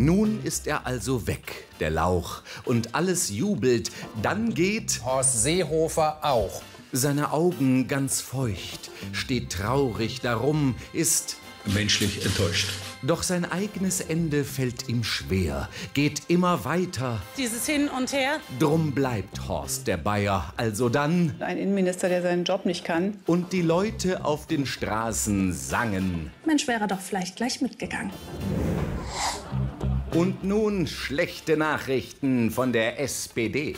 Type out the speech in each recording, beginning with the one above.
Nun ist er also weg, der Lauch, und alles jubelt. Dann geht Horst Seehofer auch. seine Augen ganz feucht, steht traurig darum, ist menschlich enttäuscht. Doch sein eigenes Ende fällt ihm schwer, geht immer weiter. Dieses Hin und Her. Drum bleibt Horst der Bayer, also dann. Ein Innenminister, der seinen Job nicht kann. Und die Leute auf den Straßen sangen. Mensch, wäre doch vielleicht gleich mitgegangen. Und nun schlechte Nachrichten von der SPD.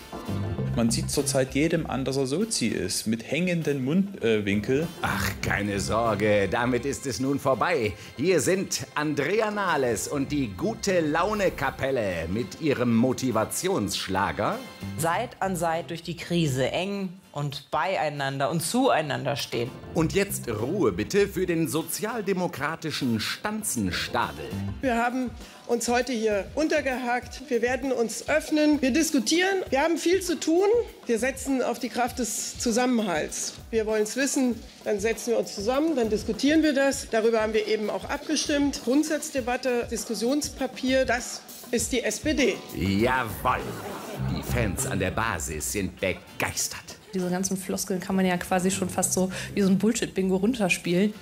Man sieht zurzeit jedem an, dass er Sozi ist, mit hängenden Mundwinkel. Ach, keine Sorge, damit ist es nun vorbei. Hier sind Andrea Nahles und die Gute Laune Kapelle mit ihrem Motivationsschlager. Seit an Seit durch die Krise eng und beieinander und zueinander stehen. Und jetzt Ruhe bitte für den sozialdemokratischen Stanzenstadel. Wir haben uns heute hier untergehakt. Wir werden uns öffnen. Wir diskutieren. Wir haben viel zu tun. Wir setzen auf die Kraft des Zusammenhalts. Wir wollen es wissen. Dann setzen wir uns zusammen. Dann diskutieren wir das. Darüber haben wir eben auch abgestimmt. Grundsatzdebatte, Diskussionspapier. Das ist die SPD. Jawohl. Die Fans an der Basis sind begeistert. Diese ganzen Floskeln kann man ja quasi schon fast so wie so ein Bullshit-Bingo runterspielen.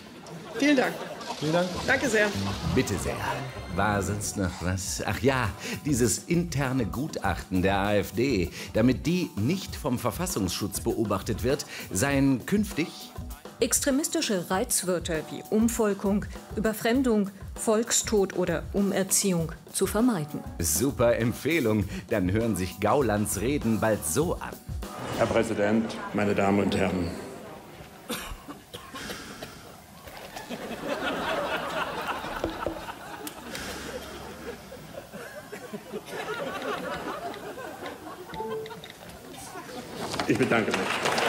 Vielen Dank. Vielen Dank. Danke sehr. Bitte sehr. War sonst noch was? Ach ja, dieses interne Gutachten der AfD, damit die nicht vom Verfassungsschutz beobachtet wird, seien künftig Extremistische Reizwörter wie Umvolkung, Überfremdung, Volkstod oder Umerziehung zu vermeiden. super Empfehlung. Dann hören sich Gaulands Reden bald so an. Herr Präsident, meine Damen und Herren. Ich bedanke mich.